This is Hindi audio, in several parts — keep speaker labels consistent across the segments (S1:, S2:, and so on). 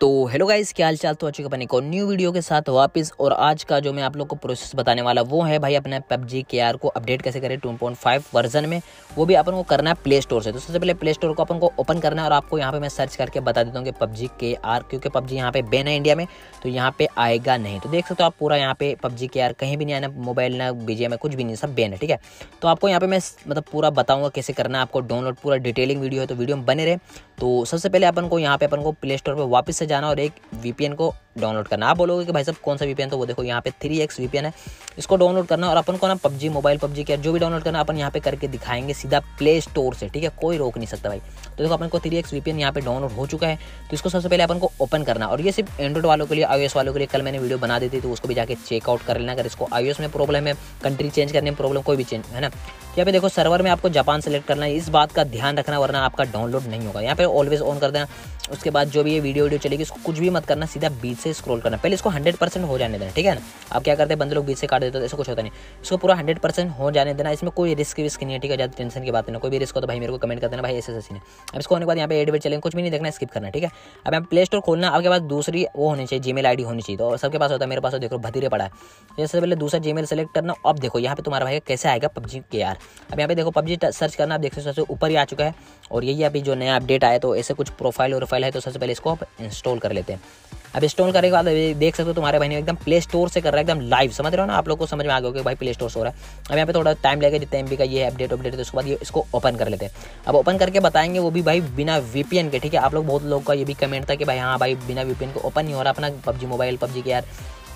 S1: तो हेलो गाइस क्या हाल चाल तो अच्छी अपने को न्यू वीडियो के साथ वापस, और आज का जो मैं आप लोग को प्रोसेस बताने वाला वो है भाई अपने पबजी के आर को अपडेट कैसे करें टू पॉइंट फाइव वर्जन में, वो भी अपन को करना है प्ले स्टोर से। तो सबसे पहले प्ले स्टोर को अपन को ओपन करना है, और आपको यहाँ पे मैं सर्च करके बता देता हूँ कि पबजी के आर क्योंकि पबजी यहाँ पे बैन है इंडिया में तो यहाँ पे आएगा नहीं। तो देख सकते हो आप पूरा यहाँ पे पबजी के आर कहीं भी नहीं आना मोबाइल ना बीजे में कुछ भी नहीं, सब बैन है, ठीक है? तो आपको यहाँ पे मैं मतलब पूरा बताऊँगा कैसे करना है, आपको डाउनलोड पूरा डिटेलिंग वीडियो है तो वीडियो में बने रहे। तो सबसे पहले अपन को यहाँ पे अपन को प्ले स्टोर पर वापस से जाना और एक वीपीएन को डाउनलोड करना। आप बोलोगे कि भाई साहब, कौन सा वीपीएन तो वो देखो, यहाँ पे थ्री एक्स वीपीएन है। इसको डाउनलोड करना और अपन को ना पबजी मोबाइल पबजी के जो भी डाउनलोड करना, अपन यहाँ पे करके दिखाएँगे सीधा प्ले स्टोर से, ठीक है? कोई रोक नहीं सकता भाई। तो देखो, अपन को थ्री एक्स वीपीएन यहाँ पे डाउनलोड हो चुका है। तो इसको सबसे पहले अपन को ओपन करना और ये सिर्फ़ एंड्रॉइड वालों के लिए आई वालों के लिए कल मैंने वीडियो बना दी थी तो उसको भी जाकर चेकआउट कर लेना। अगर इसको आई में प्रॉब्लम है कंट्री चेंज करने में प्रॉब्लम कोई भी चेंज है ना? यहाँ पे देखो सर्वर में आपको जापान सेलेक्ट करना है। इस बात का ध्यान रखना, वरना आपका डाउनलोड नहीं होगा। यहाँ पे ऑलवेज ऑन कर देना। उसके बाद जो भी ये वीडियो वीडियो चलेगी, इसको कुछ भी मत करना, सीधा बीच से स्क्रॉल करना। पहले इसको हंड्रेड परसेंट हो जाने देना, ठीक है ना? आप क्या करते हैं, बंदे लोग बीच से काट देते तो ऐसा कुछ होता नहीं। इसको पूरा हंड्रेड परसेंट हो जाने देना, इसमें कोई रिस्क विस्क नहीं है, ठीक है? ज़्यादा टेंशन की बात नहीं कोई भी रिस्क हो तो भाई मेरे को कमेंट कर देना, भाई ऐसे ऐसे अब इसको होने के बाद यहाँ पे एडवेट चलेंगे कुछ भी नहीं देखना स्किप करना, ठीक है? अब यहाँ प्ले स्टोर खोलना, आपके पास दूसरी वो होनी चाहिए जी मेल होनी चाहिए तो सबके पास होता है, मेरे पास देखो, भतीरे पड़ा है। जैसे पहले दूसरा जी सेलेक्ट करना, अब देखो, यहाँ पे तुम्हारा भाई कैसे आएगा पबजी के यार अब यहाँ पे देखो, पबजी सर्च करना, आप देख सकते सबसे ऊपर ही आ चुका है, और यही अभी जो नया अपडेट आया तो ऐसे कुछ प्रोफ़ाइल और फ़ाइल है तो सबसे पहले इसको आप इंस्टॉल कर लेते हैं। अब इंस्टॉल करने के बाद देख सकते हो तुम्हारे भाई ने एकदम प्ले स्टोर से कर रहा है, एकदम लाइव समझ रहे हो ना? आप लोग को समझ में आ गया कि भाई प्ले स्टोर से हो रहा है। अब यहाँ पे थोड़ा टाइम लगेगा जितने एम का ये अपडेट अपडेट है, उसके बाद ये इसको ओपन कर लेते हैं। अब ओपन करके बताएँगे वो भी भाई बिना वीपीएन के, ठीक है? आप लोग बहुत लोग का ये भी कमेंट था कि भाई हाँ भाई, बिना वीपीएन को ओपन नहीं हो रहा, अपना पबजी मोबाइल पबजी के यार।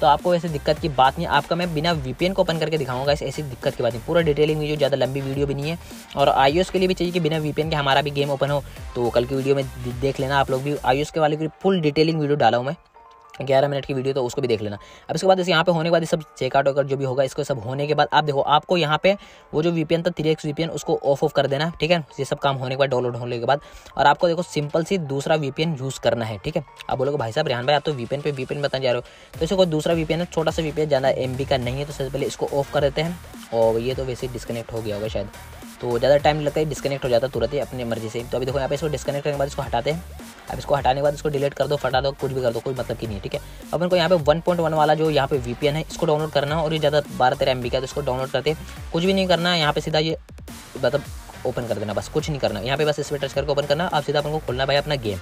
S1: तो आपको ऐसी दिक्कत की बात नहीं आपका मैं बिना वीपीएन को ओपन करके दिखाऊँगा ऐसी दिक्कत की बात नहीं। पूरा डिटेलिंग वीडियो, ज़्यादा लंबी वीडियो भी नहीं है। और आईओएस के लिए भी चाहिए कि बिना वीपीएन के हमारा भी गेम ओपन हो तो कल की वीडियो में देख लेना आप लोग भी। आई के वाले की फुल डिटेलिंग वीडियो डाला हूँ मैं। ग्यारह मिनट की वीडियो तो उसको भी देख लेना। अब इसके बाद इस यहाँ पे होने के बाद सब चेकआउट वगैरह जो भी होगा, इसको सब होने के बाद आप देखो, आपको यहाँ पे वो जो वीपीएन था थ्री एक्स वीपीएन उसको ऑफ़ ऑफ़ कर देना, ठीक है? ये सब काम होने के बाद डाउनलोड होने के बाद। और आपको देखो सिंपल सी दूसरा वीपीएन यूज़ करना है, ठीक है? आप बोलोगे, भाई साहब, रेहान भाई, आप तो वीपीएन पे वीपीएन बता जा रहे हो। तो इसे कोई दूसरा वीपीएन है, छोटा सा वीपीएन ज़्यादा एमबी का नहीं है तो सबसे पहले इसको ऑफ़ कर देते हैं। और ये तो वैसे डिस्कनेक्ट हो गया होगा शायद। तो ज़्यादा टाइम लगता है डिस्कनेक्ट हो जाता है तुरंत ही अपनी मर्ज़ी से। तो अभी देखो, यहाँ पे इसको डिस्कनेक्ट करने के बाद इसको हटाते हैं। अब इसको हटाने के बाद इसको डिलीट कर दो, फटा दो, कुछ भी कर दो, कोई मतलब की नहीं ठीक है? अब इनको यहाँ पे 1.1 वाला जो यहाँ पे वीपीएन है, इसको डाउनलोड करना और ये ज़्यादा बारह तेरह एम का तो इसको डाउनलोड करते हैं। कुछ भी नहीं करना है यहाँ पे सीधा ये मतलब ओपन कर देना, बस कुछ नहीं करना। यहाँ पे बस इस पर टच करके ओपन करना आप सीधा अपन को खोलना भाई अपना गेम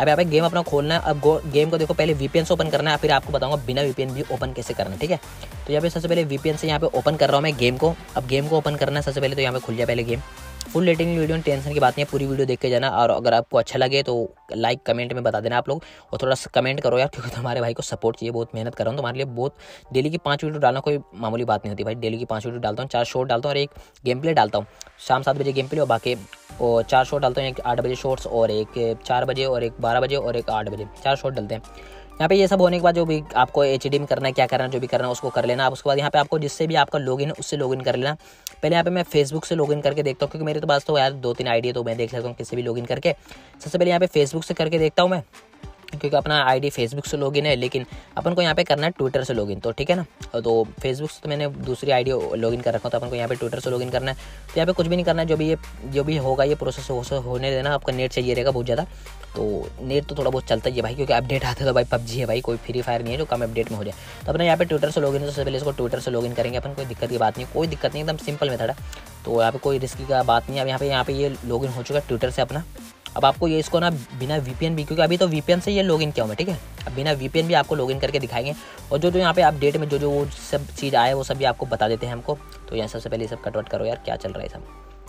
S1: अब यहाँ पे गेम अपना खोलना है। अब गेम को देखो, पहले वीपीएन से ओपन करना है, फिर आपको बताऊँगा बिना वीपीएन भी ओपन कैसे करना है, ठीक है? तो यहाँ पे सबसे पहले वीपीएन से यहाँ पे ओपन कर रहा हूँ मैं गेम को। अब गेम को ओपन करना है सबसे पहले तो यहाँ पे खुल जाए पहले game full rating video tension की बात नहीं है, पूरी वीडियो देख के जाना और अगर आपको अच्छा लगे तो लाइक, कमेंट में बता देना आप लोग और थोड़ा सा कमेंट करो यार, क्योंकि तुम्हारे भाई को सपोर्ट चाहिए, बहुत मेहनत कर रहा हूँ, तुम्हारे लिए बहुत डेली की पाँच वीडियो डालना कोई मामूली बात नहीं होती भाई, डेली की पाँच वीडियो डालता हूँ, चार शॉर्ट डालता हूँ और एक गेम प्ले डालता हूँ, शाम सात बजे गेम प्ले और बाकी और चार शॉट डालता हूँ, एक आठ बजे शॉर्ट्स और एक चार बजे और एक बारह बजे और एक आठ बजे, चार शॉट डालते हैं। यहाँ पे ये सब होने के बाद जो भी आपको एच में करना है, क्या करना है, जो भी करना है, उसको कर लेना। आप उसके बाद यहाँ पे आपको जिससे भी आपका लॉगिन है, उससे लॉगिन कर लेना। पहले यहाँ पे मैं फेसबुक से लॉगिन करके देखता हूँ, क्योंकि मेरे तो पास तो यार दो तीन आइडिया तो मैं देख लेता हूँ किसी भी लॉगिन करके। सबसे पहले यहाँ पे फेसबुक से करके देखता हूँ मैं। क्योंकि अपना आईडी फेसबुक से लॉगिन है लेकिन अपन को यहाँ पे करना है ट्विटर से लॉगिन तो ठीक है ना? तो फेसबुक से तो मैंने दूसरी आईडी लॉगिन कर रखा तो अपन को यहाँ पे ट्विटर से लॉगिन करना है। तो यहाँ पे कुछ भी नहीं करना है जो भी ये जो भी होगा ये प्रोसेस हो, होने देना आपका नेट चाहिए रहेगा बहुत ज़्यादा। तो नेट तो थोड़ा बहुत चलता ही है भाई क्योंकि अपडेट आता है तो भाई पबजी है भाई कोई फ्री फायर नहीं है जो कम अपडेट में हो जाए। तो अपने यहाँ पे ट्विटर से लॉगिन तो पहले इसको ट्विटर से लॉगिन करेंगे अपन कोई दिक्कत की बात नहीं कोई दिक्कत नहीं एकदम सिंपल मेथड है। तो यहाँ पे कोई रिस्क का बात नहीं अब यहाँ पे यहाँ पे ये लॉगिन हो चुका है ट्विटर से अपना। अब आपको ये इसको ना बिना वी वीपीएन भी, क्योंकि अभी तो वीपीएन से ये लॉगिन किया हुआ ठीक है? अब बिना वीपीएन भी आपको लॉगिन करके दिखाएँगे। और जो जो यहाँ पे अपडेट में जो जो वो सब चीज़ आए वो सब भी आपको बता देते हैं हमको। तो यहाँ सबसे पहले सब कटवट करो यार, क्या चल रहा है सब?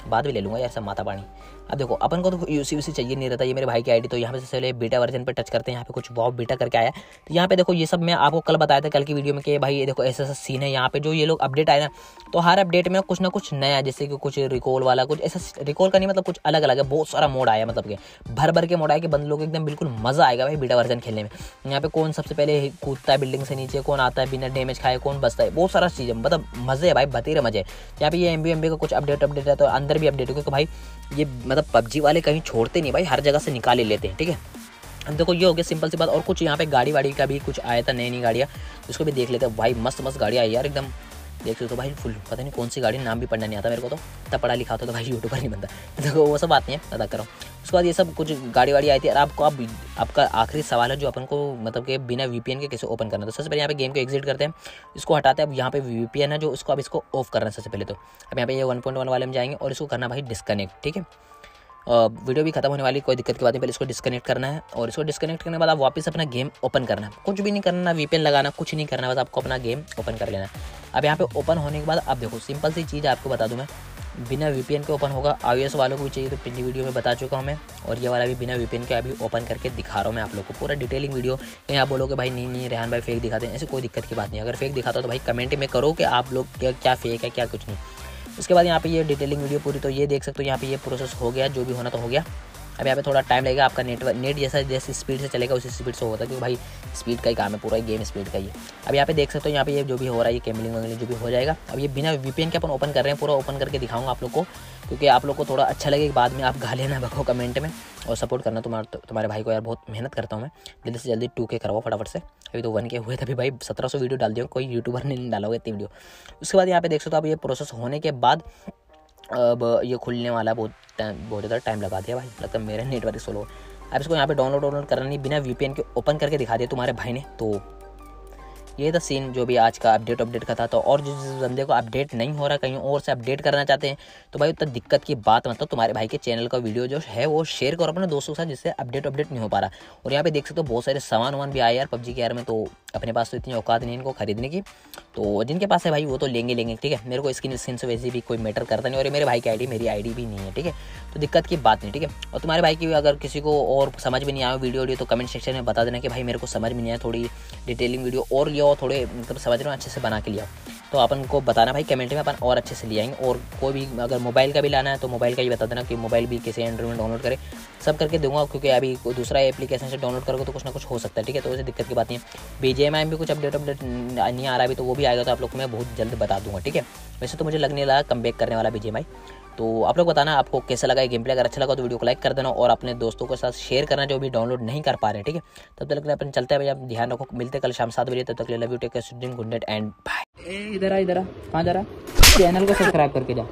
S1: बाद भी ले लूँगा यार सब माता पानी। अब देखो, अपन को तो यूसी यूसी चाहिए नहीं रहता, ये मेरे भाई की आईडी तो यहाँ पे से पहले बीटा वर्जन पे टच करते हैं, यहाँ पे कुछ बहुत बीटा करके आया तो यहाँ पे देखो, ये सब मैं आपको कल बताया था कल की वीडियो में कि भाई ये देखो ऐसा ऐसा सीन है यहाँ पे, जो ये लोग अपडेट आए ना तो हर अपडेट में कुछ ना कुछ नया, जैसे कि कुछ रिकॉल वाला, कुछ ऐसा रिकॉल का नहीं मतलब कुछ अलग अलग है, बहुत सारा मोड आया मतलब कि भर भर के मोड आया कि बंद लोग एकदम बिल्कुल मज़ा आएगा भाई बीटा वर्जन खेलने में। यहाँ पे कौन सबसे पहले कूदता है बिल्डिंग से नीचे, कौन आता है बिना डैमेज खाए, कौन बचता है, बहुत सारा चीज़ है मतलब मज़े है भाई बतेरे मज़े यहाँ पे ये एम बी का कुछ अपडेट अपडेट है तो अंदर भी अपडेट होगा कि भाई, ये मतलब पबजी वाले कहीं छोड़ते नहीं, भाई, हर जगह से निकाल ही लेते हैं, ठीक है? अब देखो, ये हो गया सिंपल सी बात, और कुछ यहाँ पे गाड़ी वाड़ी का भी कुछ आया था नई नई गाड़ियाँ उसको भी देख लेते हैं। भाई मस्त मस्त गाड़ियाँ आई यार, एकदम। देख सकते तो भाई फुल पता नहीं कौन सी गाड़ी, नाम भी पढ़ना नहीं आता मेरे को तो तब पढ़ा लिखा होता तो भाई यूट्यूबर नहीं बनता। देखो, वो सब बात नहीं है पता करो उसके बाद ये सब कुछ गाड़ी वाड़ी आई थी और आपको आप आपका आखिरी सवाल है जो अपन को मतलब कि बिना वीपीएन के कैसे ओपन करना तो सबसे पहले यहाँ पे गेम को एग्जिट करते हैं। इसको हटाते हैं। अब यहाँ पे वीपीएन है जो उसको अब इसको ऑफ़ करना है सबसे पहले तो। अब यहाँ पे ये वन पॉइंट वन वाले में जाएँगे और इसको करना भाई डिस्कनेक्ट ठीक है? वीडियो भी खत्म होने वाली, कोई दिक्कत की बात नहीं। पहले इसको डिस्कनेक्ट करना है और इसको डिस्कनेक्ट करने के बाद आप वापस अपना गेम ओपन करना है। कुछ भी नहीं करना वीपीएन लगाना, कुछ नहीं करना, बस आपको अपना गेम ओपन कर लेना है। अब यहाँ पे ओपन होने के बाद, अब देखो सिंपल सी चीज़ आपको बता दूँ मैं। बिना वीपीएन के ओपन होगा। आई वालों को भी चाहिए तो पिछली वीडियो में बता चुका हूँ मैं। और ये वाला भी बिना वीपीएन के अभी ओपन करके दिखा रहा हूँ मैं आप लोग को। पूरा डिटेलिंग वीडियो कहीं आप बोलोगे, भाई, नहीं नहीं, रेहान भाई फेक दिखाते हैं। ऐसे कोई दिक्कत की बात नहीं। अगर फेक दिखाता तो भाई कमेंट में करो कि आप लोग क्या क्या फेक है, क्या कुछ नहीं। उसके बाद यहाँ पे ये डिटेलिंग वीडियो पूरी तो ये देख सकते हो। यहाँ पे ये प्रोसेस हो गया, जो भी होना तो हो गया। अब यहाँ पे थोड़ा टाइम लगेगा, आपका नेटवर्क नेट जैसा, जैसे स्पीड से चलेगा, उसी स्पीड से होता है क्योंकि भाई स्पीड का ही काम है, पूरा गेम स्पीड का ही अब यहाँ पे देख सकते हो, यहाँ पे ये जो भी हो रहा है, ये कैमलिंग वगैरह जो भी हो जाएगा। अब ये बिना वीपीएन के अपन ओपन कर रहे हैं, पूरा ओपन करके दिखाऊँगा आप लोग को। क्योंकि आप लोग को थोड़ा अच्छा लगे बाद में आप गाले ना बको कमेंट में। और सपोर्ट करना तुम्हारे तुम्हारे भाई को यार, बहुत मेहनत करता हूँ मैं। जल्दी से जल्दी टू के करवाओ फटाफट से। अभी तो वन के हुए थे भाई, सत्रह सौ वीडियो डाल दियो कोई यूट्यूबर नहीं डालोगे इतनी वीडियो उसके बाद यहाँ पे देख सकते हो आप, ये प्रोसेस होने के बाद अब ये खुलने वाला बहुत टाइम बहुत ज़्यादा टाइम लगा दिया भाई। लगता है मेरा नेटवर्क स्लो। अब इसको यहाँ पे डाउनलोड डाउनलोड करना नहीं, बिना वीपीएन के ओपन करके दिखा दिया तुम्हारे भाई ने तो ये था सीन जो भी आज का अपडेट अपडेट का था तो और जिस बंदे को अपडेट नहीं हो रहा कहीं और से अपडेट करना चाहते हैं तो भाई उतना दिक्कत की बात मतलब तुम्हारे भाई के चैनल का वीडियो जो है वो शेयर करो अपने दोस्तों के साथ, जिससे अपडेट अपडेट नहीं हो पा रहा। और यहाँ पे देख सकते हो बहुत सारे सामान वामान भी आए यार पबजी के यार में तो अपने पास तो इतनी औकात नहीं इनको खरीदने की। तो जिनके पास है भाई वो तो लेंगे लेंगे, ठीक है? मेरे को स्किन स्किन से वैसे भी कोई मैटर करता नहीं, और मेरे भाई की आईडी मेरी आईडी भी नहीं है, ठीक है? तो दिक्कत की बात नहीं, ठीक है? और तुम्हारे भाई की अगर किसी को और समझ में नहीं आया वीडियो वीडियो तो कमेंट सेक्शन में बता देना कि भाई मेरे को समझ में नहीं आया, थोड़ी डिटेलिंग वीडियो और लिया थोड़े मतलब समझ रहे हो अच्छे से बना के लिया। तो अपन को बताना भाई, कमेंट में अपन और अच्छे से ले आएँगे। और कोई भी, अगर मोबाइल का भी लाना है तो मोबाइल का ही बता देना कि मोबाइल भी कैसे एंड्रॉइड में डाउनलोड करे। सब करके दूँगा, क्योंकि अभी दूसरा एप्लीकेशन से डाउनलोड करोगे तो कुछ ना कुछ हो सकता है, ठीक है? तो वैसे दिक्कत की बात नहीं है। बी जे भी कुछ अपडेट अपडेट नहीं आ रहा अभी तो वो भी आएगा तो आप लोग को मैं बहुत जल्द बता दूँगा, ठीक है? वैसे तो मुझे लगने लगा कम करने वाला बी जे तो आप लोग बताना आपको कैसा लगा गेम प्ले अगर अच्छा लगा तो वीडियो को लाइक कर देना और अपने दोस्तों के साथ शेयर करना जो भी डाउनलोड नहीं कर पा रहे, ठीक है? तब तक अपन चलते हैं भैया ध्यान रखो, मिलते कल शाम सात बजे, तब तक love you take and bye इधर आ इधर आ, कहाँ जा रहा चैनल को सब्सक्राइब करके जा।